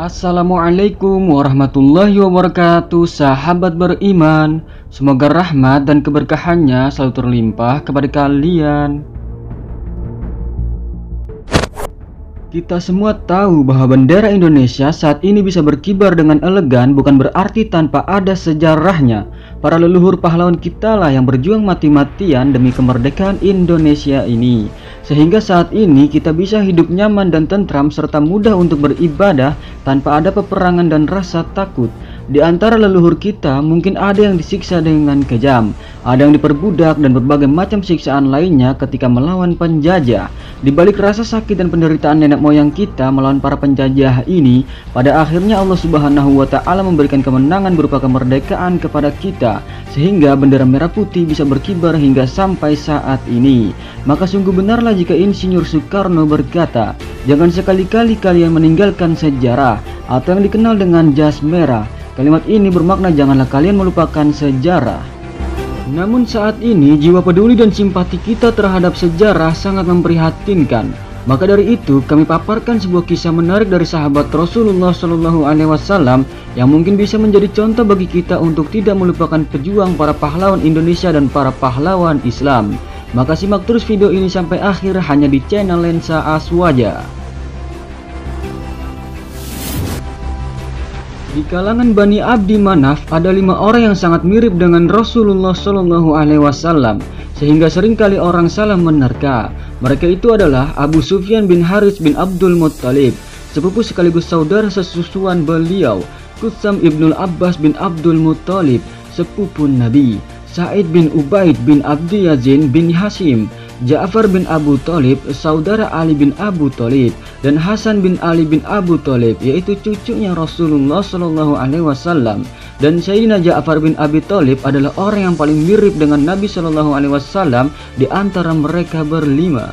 Assalamualaikum warahmatullahi wabarakatuh Sahabat beriman. Semoga rahmat dan keberkahannya selalu terlimpah kepada kalian Kita semua tahu bahwa bendera Indonesia saat ini bisa berkibar dengan elegan bukan berarti tanpa ada sejarahnya. Para leluhur pahlawan kita lah yang berjuang mati-matian demi kemerdekaan Indonesia ini. Sehingga saat ini kita bisa hidup nyaman dan tentram serta mudah untuk beribadah tanpa ada peperangan dan rasa takut. Di antara leluhur kita mungkin ada yang disiksa dengan kejam, ada yang diperbudak dan berbagai macam siksaan lainnya ketika melawan penjajah. Di balik rasa sakit dan penderitaan nenek moyang kita melawan para penjajah ini, pada akhirnya Allah Subhanahu wa taala memberikan kemenangan berupa kemerdekaan kepada kita sehingga bendera merah putih bisa berkibar hingga sampai saat ini. Maka sungguh benarlah jika Insinyur Soekarno berkata, "Jangan sekali-kali kalian meninggalkan sejarah atau yang dikenal dengan jas merah." Kalimat ini bermakna janganlah kalian melupakan sejarah. Namun saat ini jiwa peduli dan simpati kita terhadap sejarah sangat memprihatinkan. Maka dari itu kami paparkan sebuah kisah menarik dari sahabat Rasulullah Shallallahu Alaihi Wasallam yang mungkin bisa menjadi contoh bagi kita untuk tidak melupakan pejuang para pahlawan Indonesia dan para pahlawan Islam. Maka simak terus video ini sampai akhir hanya di channel Lensa Aswaja. Di kalangan Bani Abdi Manaf ada lima orang yang sangat mirip dengan Rasulullah Shallallahu Alaihi Wasallam sehingga sering kali orang salah menerka. Mereka itu adalah Abu Sufyan bin Haris bin Abdul Muttalib, sepupu sekaligus saudara sesusuan beliau, Kusam ibnul Abbas bin Abdul Muttalib, sepupu Nabi, Said bin Ubaid bin Abdi Yazin bin Hashim, Ja'far bin Abu Talib, saudara Ali bin Abu Talib, dan Hasan bin Ali bin Abu Talib, yaitu cucunya Rasulullah Shallallahu Alaihi Wasallam. Dan Sayyidina Ja'far bin Abi Talib adalah orang yang paling mirip dengan Nabi Shallallahu Alaihi Wasallam di antara mereka berlima.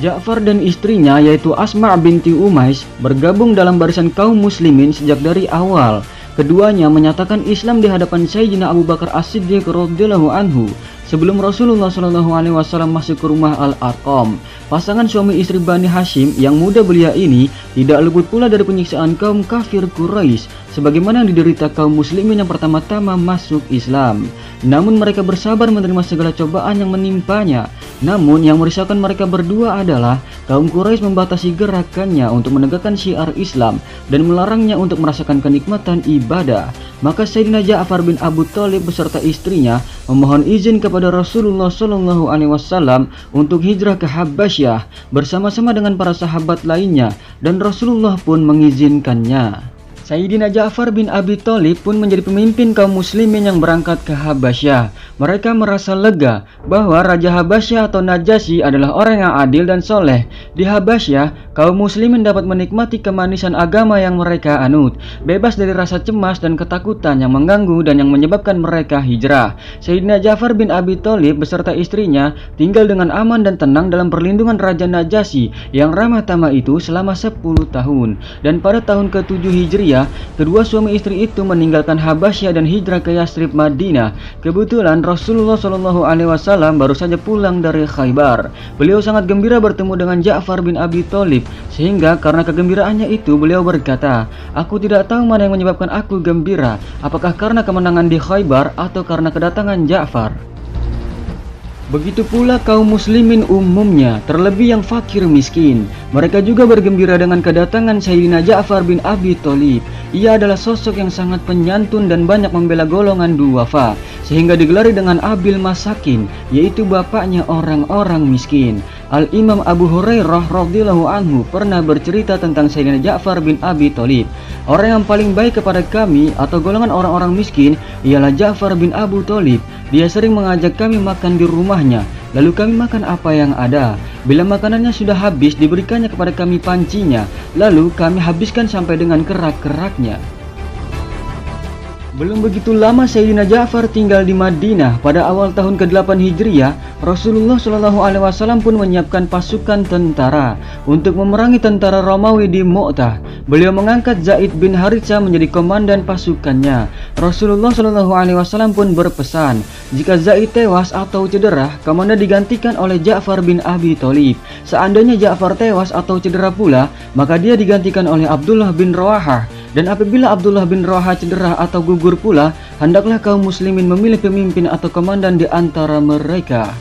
Ja'far dan istrinya yaitu Asma binti Umais bergabung dalam barisan kaum muslimin sejak dari awal. Keduanya menyatakan Islam di hadapan Sayyidina Abu Bakar As-Siddiq radhiyallahu anhu sebelum Rasulullah Shallallahu alaihi wasallam masuk ke rumah Al-Arqam. Pasangan suami istri Bani Hashim yang muda belia ini tidak luput pula dari penyiksaan kaum kafir Quraisy sebagaimana yang diderita kaum muslimin yang pertama-tama masuk Islam. Namun mereka bersabar menerima segala cobaan yang menimpanya. Namun yang merisaukan mereka berdua adalah kaum Quraisy membatasi gerakannya untuk menegakkan syiar Islam dan melarangnya untuk merasakan kenikmatan ibadah. Maka Sayyidina Ja'far bin Abu Thalib beserta istrinya memohon izin kepada Rasulullah Shallallahu Alaihi Wasallam untuk hijrah ke Habasyah bersama-sama dengan para sahabat lainnya dan Rasulullah pun mengizinkannya. Sayyidina Ja'far bin Abi Thalib pun menjadi pemimpin kaum muslimin yang berangkat ke Habasyah. Mereka merasa lega bahwa Raja Habasyah atau Najasyi adalah orang yang adil dan soleh. Di Habasyah, kaum muslimin dapat menikmati kemanisan agama yang mereka anut, bebas dari rasa cemas dan ketakutan yang mengganggu dan yang menyebabkan mereka hijrah. Sayyidina Ja'far bin Abi Thalib beserta istrinya tinggal dengan aman dan tenang dalam perlindungan Raja Najasyi yang ramah tamah itu selama 10 tahun. Dan pada tahun ke-7 Hijriah, kedua suami istri itu meninggalkan Habasyah dan hijrah ke Yastrib Madinah. Kebetulan Rasulullah Shallallahu Alaihi Wasallam baru saja pulang dari Khaybar. Beliau sangat gembira bertemu dengan Ja'far bin Abi Thalib sehingga karena kegembiraannya itu beliau berkata, Aku tidak tahu mana yang menyebabkan aku gembira, apakah karena kemenangan di Khaybar atau karena kedatangan Ja'far. Begitu pula kaum muslimin umumnya, terlebih yang fakir miskin. Mereka juga bergembira dengan kedatangan Sayyidina Ja'far bin Abi Thalib. Ia adalah sosok yang sangat penyantun dan banyak membela golongan duafa, sehingga digelari dengan Abil Masakin, yaitu bapaknya orang-orang miskin. Al-Imam Abu Hurairah radhiyallahu anhu pernah bercerita tentang Sayyidina Ja'far bin Abi Thalib. Orang yang paling baik kepada kami atau golongan orang-orang miskin ialah Ja'far bin Abu Thalib. Dia sering mengajak kami makan di rumahnya, lalu kami makan apa yang ada. Bila makanannya sudah habis, diberikannya kepada kami pancinya, lalu kami habiskan sampai dengan kerak-keraknya. Belum begitu lama Sayyidina Ja'far tinggal di Madinah pada awal tahun ke-8 Hijriah, Rasulullah Shallallahu alaihi wasallam pun menyiapkan pasukan tentara untuk memerangi tentara Romawi di Mu'tah. Beliau mengangkat Zaid bin Haritha menjadi komandan pasukannya. Rasulullah Shallallahu alaihi wasallam pun berpesan, jika Zaid tewas atau cedera, komandan digantikan oleh Ja'far bin Abi Thalib. Seandainya Ja'far tewas atau cedera pula, maka dia digantikan oleh Abdullah bin Rawahah dan apabila Abdullah bin Rawaha cedera atau gugur pula, hendaklah kaum muslimin memilih pemimpin atau komandan di antara mereka.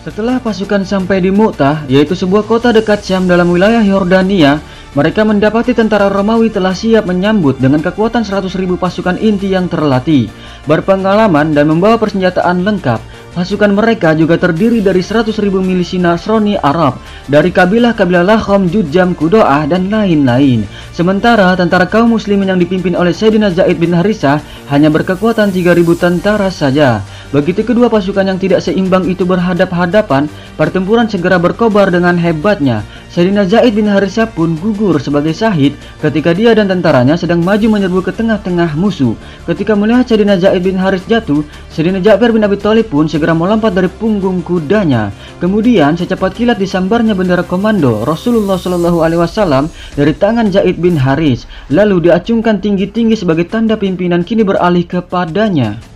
Setelah pasukan sampai di Mu'tah, yaitu sebuah kota dekat Syam dalam wilayah Yordania, mereka mendapati tentara Romawi telah siap menyambut dengan kekuatan 100.000 pasukan inti yang terlatih, berpengalaman dan membawa persenjataan lengkap. Pasukan mereka juga terdiri dari 100.000 milisi Nasrani Arab dari kabilah-kabilah Lahom, Jujam, Kudoah, dan lain-lain. Sementara tentara kaum muslimin yang dipimpin oleh Sayyidina Zaid bin Harisah hanya berkekuatan 3.000 tentara saja. Begitu kedua pasukan yang tidak seimbang itu berhadap-hadapan, pertempuran segera berkobar dengan hebatnya. Sayyidina Zaid bin Harisah pun gugur sebagai syahid ketika dia dan tentaranya sedang maju menyerbu ke tengah-tengah musuh. Ketika melihat Sayyidina Zaid bin Haris jatuh, Sayyidina Ja'far bin Abi Thalib pun segera melompat dari punggung kudanya. Kemudian secepat kilat disambarnya bendera komando Rasulullah Shallallahu alaihi wasallam dari tangan Zaid bin Haris, lalu diacungkan tinggi-tinggi sebagai tanda pimpinan kini beralih kepadanya.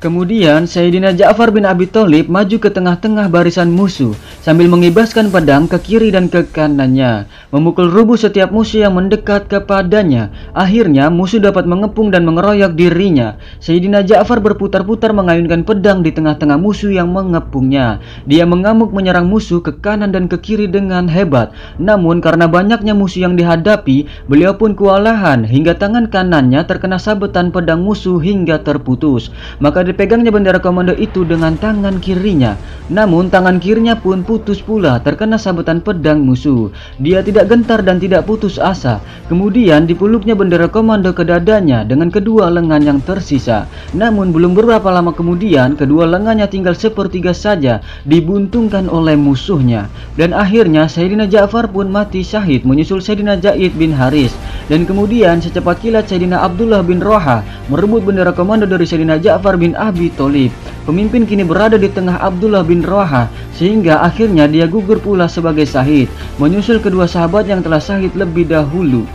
Kemudian Sayyidina Ja'far bin Abi Thalib maju ke tengah-tengah barisan musuh sambil mengibaskan pedang ke kiri dan ke kanannya, memukul rubuh setiap musuh yang mendekat kepadanya. Akhirnya musuh dapat mengepung dan mengeroyok dirinya. Sayyidina Ja'far berputar-putar mengayunkan pedang di tengah-tengah musuh yang mengepungnya. Dia mengamuk menyerang musuh ke kanan dan ke kiri dengan hebat. Namun karena banyaknya musuh yang dihadapi, beliau pun kewalahan hingga tangan kanannya terkena sabetan pedang musuh hingga terputus. Maka dipegangnya bendera komando itu dengan tangan kirinya. Namun tangan kirinya pun putus pula terkena sabetan pedang musuh. Dia tidak gentar dan tidak putus asa. Kemudian dipeluknya bendera komando ke dadanya dengan kedua lengan yang tersisa. Namun belum beberapa lama kemudian kedua lengannya tinggal sepertiga saja dibuntungkan oleh musuhnya. Dan akhirnya Sayyidina Ja'far pun mati syahid menyusul Sayyidina Zaid bin Haris. Dan kemudian secepat kilat Sayyidina Abdullah bin Roha merebut bendera komando dari Sayyidina Ja'far bin Abi Thalib. Pemimpin kini berada di tengah Abdullah bin Roha sehingga akhirnya dia gugur pula sebagai syahid, menyusul kedua sahabat yang telah syahid lebih dahulu.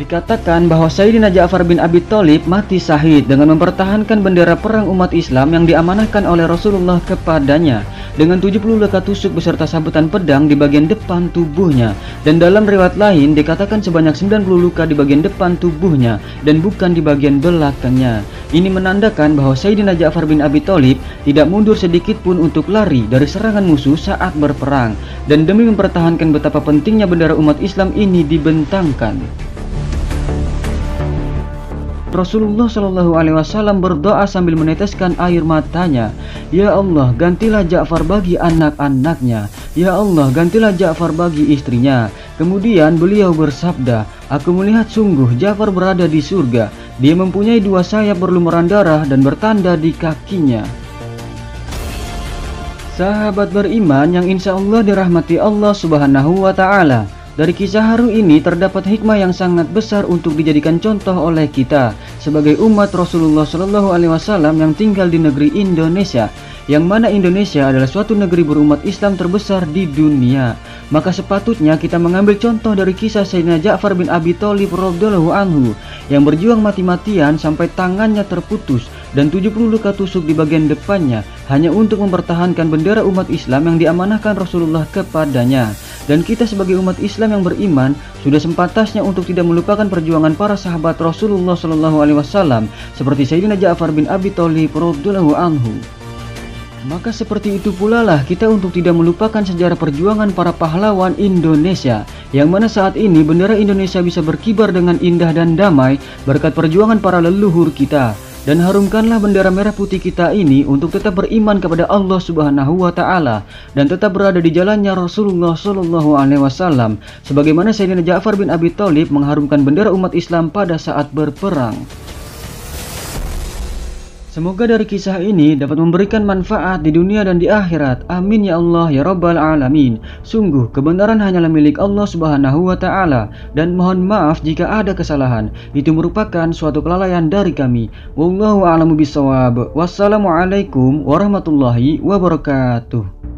Dikatakan bahwa Sayyidina Ja'far bin Abi Thalib mati syahid dengan mempertahankan bendera perang umat Islam yang diamanahkan oleh Rasulullah kepadanya dengan 70 luka tusuk beserta sabetan pedang di bagian depan tubuhnya dan dalam riwayat lain dikatakan sebanyak 90 luka di bagian depan tubuhnya dan bukan di bagian belakangnya. Ini menandakan bahwa Sayyidina Ja'far bin Abi Thalib tidak mundur sedikit pun untuk lari dari serangan musuh saat berperang dan demi mempertahankan betapa pentingnya bendera umat Islam ini dibentangkan. Rasulullah Shallallahu Alaihi Wasallam berdoa sambil meneteskan air matanya. Ya Allah, gantilah Ja'far bagi anak-anaknya. Ya Allah, gantilah Ja'far bagi istrinya. Kemudian beliau bersabda, Aku melihat sungguh Ja'far berada di surga. Dia mempunyai dua sayap berlumuran darah dan bertanda di kakinya. Sahabat beriman yang insya Allah dirahmati Allah Subhanahu wa Ta'ala. Dari kisah haru ini terdapat hikmah yang sangat besar untuk dijadikan contoh oleh kita. Sebagai umat Rasulullah Shallallahu Alaihi Wasallam yang tinggal di negeri Indonesia, yang mana Indonesia adalah suatu negeri berumat Islam terbesar di dunia. Maka sepatutnya kita mengambil contoh dari kisah Sayyidina Ja'far bin Abi Thalib radhiyallahu anhu yang berjuang mati-matian sampai tangannya terputus dan 70 luka tusuk di bagian depannya hanya untuk mempertahankan bendera umat Islam yang diamanahkan Rasulullah kepadanya. Dan kita sebagai umat Islam yang beriman sudah sempatasnya untuk tidak melupakan perjuangan para sahabat Rasulullah Shallallahu Alaihi Wasallam seperti Sayyidina Ja'far bin Abi Thalib radhiyallahu anhu. Maka seperti itu pula lah kita untuk tidak melupakan sejarah perjuangan para pahlawan Indonesia yang mana saat ini bendera Indonesia bisa berkibar dengan indah dan damai berkat perjuangan para leluhur kita dan harumkanlah bendera merah putih kita ini untuk tetap beriman kepada Allah Subhanahu wa taala dan tetap berada di jalannya Rasulullah Shallallahu alaihi wasallam sebagaimana Sayyidina Ja'far bin Abi Thalib mengharumkan bendera umat Islam pada saat berperang. Semoga dari kisah ini dapat memberikan manfaat di dunia dan di akhirat. Amin ya Allah ya Rabbal Alamin. Sungguh kebenaran hanyalah milik Allah Subhanahu wa Ta'ala, dan mohon maaf jika ada kesalahan. Itu merupakan suatu kelalaian dari kami. Wallahu a'lamu bisawab. Wassalamualaikum warahmatullahi wabarakatuh.